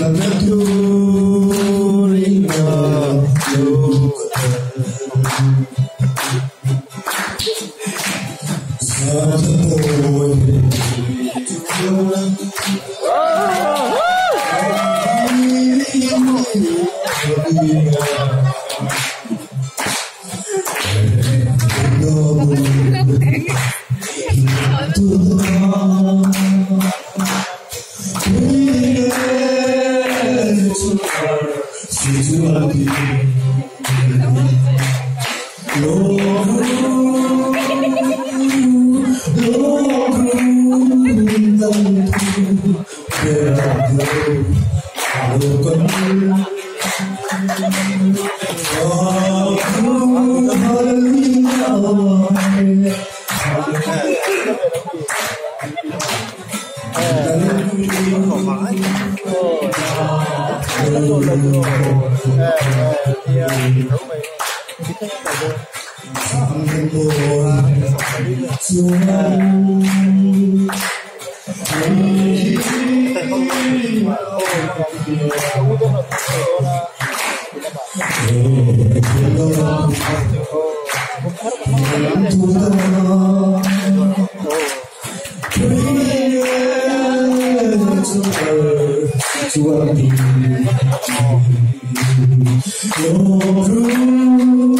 Hallelujah. Hallelujah. Lord. dâng về người hà quân Hãy subscribe cho kênh Ghiền Mì Gõ Để không bỏ lỡ những video hấp dẫn 주와 함께 노루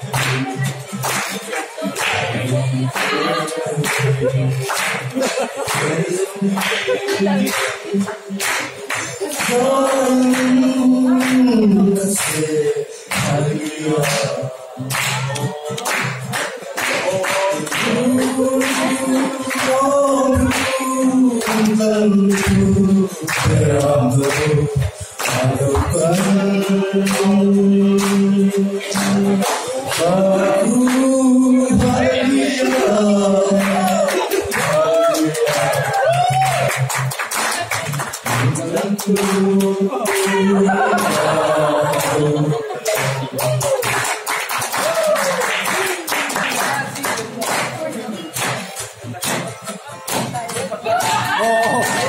you. Oh.